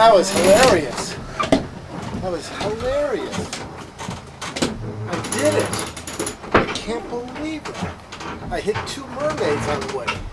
That was hilarious. That was hilarious. I did it. I can't believe it. I hit two mermaids on the way.